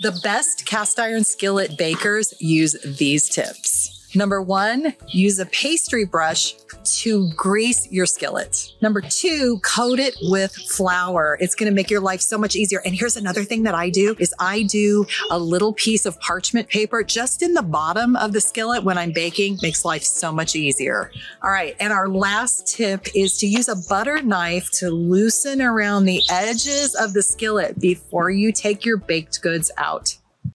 The best cast iron skillet bakers use these tips. Number one, use a pastry brush to grease your skillet. Number two, coat it with flour. It's going to make your life so much easier. And here's another thing that I do is I do a little piece of parchment paper just in the bottom of the skillet when I'm baking makes life so much easier. All right. And our last tip is to use a butter knife to loosen around the edges of the skillet before you take your baked goods out.